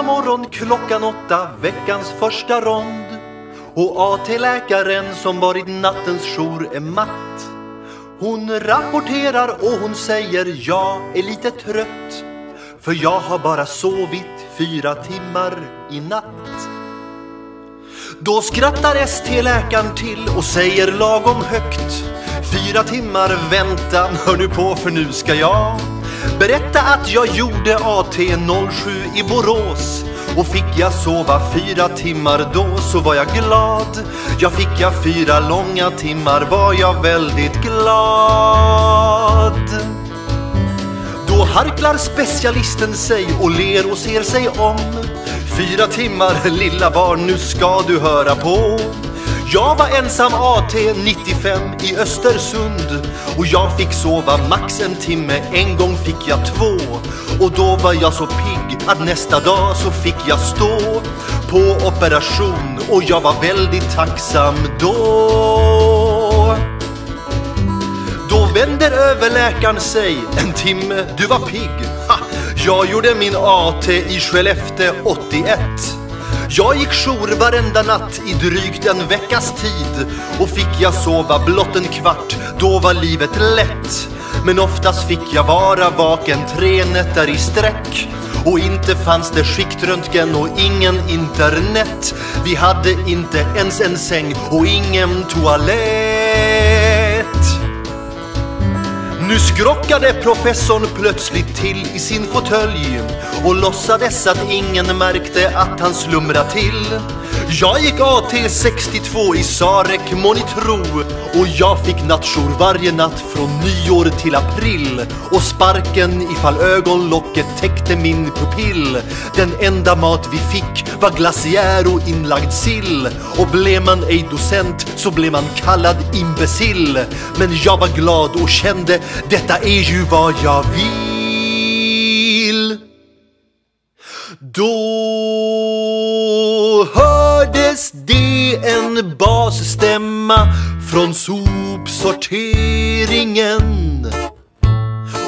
Måndag morgon klockan åtta, veckans första rond. Och AT-läkaren som varit nattens jour är matt. Hon rapporterar och hon säger jag är lite trött. För jag har bara sovit fyra timmar i natt. Då skrattar ST-läkaren till och säger lagom högt Fyra timmar väntan, hör nu på för nu ska jag Berätta att jag gjorde AT07 i Borås. Och fick jag sova fyra timmar då så var jag glad. Ja, fick jag fyra långa timmar var jag väldigt glad. Då harklar specialisten sig och ler och ser sig om. Fyra timmar lilla barn, nu ska du höra på jag var ensam AT 95 i Östersund och jag fick sova max en timme, en gång fick jag två. Och då var jag så pigg att nästa dag så fick jag stå på operation och jag var väldigt tacksam då. Då vänder överläkaren sig, en timme, du var pigg. Ha, jag gjorde min AT i Skellefteå 81. Jag gick jour varenda natt i drygt en veckas tid och fick jag sova blott en kvart, då var livet lätt. Men oftast fick jag vara vaken tre nätter i sträck och inte fanns det skiktröntgen och ingen internet. Vi hade inte ens en säng och ingen toalett. Nu skrockade professorn plötsligt till i sin fåtölj och låtsades att ingen märkte att han slumra till. Jag gick AT 62 i Sarek, må ni tro, och jag fick nattjour varje natt från nyår till april. Och sparken ifall ögonlocket täckte min pupill. Den enda mat vi fick var glaciär och inlagd sill. Och blev man ej docent så blev man kallad imbecill. Men jag var glad och kände detta är ju vad jag vill. Då hördes det en basstämma från sopsorteringen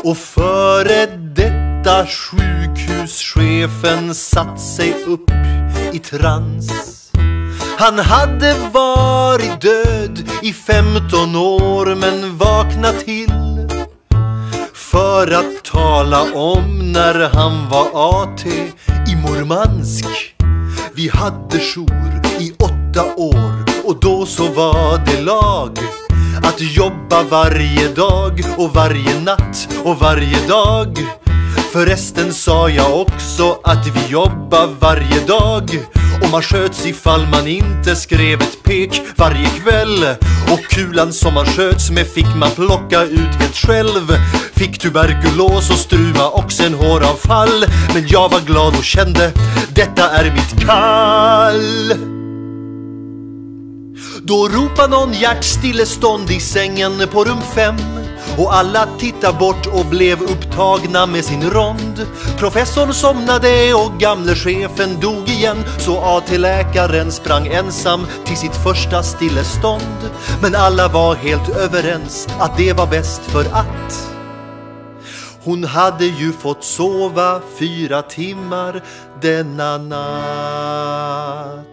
och före detta sjukhuschefen satt sig upp i trans. Han hade varit död i 15 år men vaknat till för att tala om när han var AT i Murmansk. Vi hade jour i åtta år och då så var det lag. Att jobba varje dag och varje natt och varje dag. Förresten sa jag också att vi jobbar varje dag. Och man sköts ifall man inte skrev ett pek varje kväll. Och kulan som man sköts med fick man plocka ut helt själv. Fick tuberkulos och struma och sen håravfall Men jag var glad och kände detta är mitt kall Då ropar någon hjärtstillestånd i sängen på rum fem och alla tittade bort och blev upptagna med sin rond. Professorn somnade och gamle chefen dog igen så AT-läkaren sprang ensam till sitt första stillestånd. Men alla var helt överens att det var bäst för att hon hade ju fått sova fyra timmar denna natt.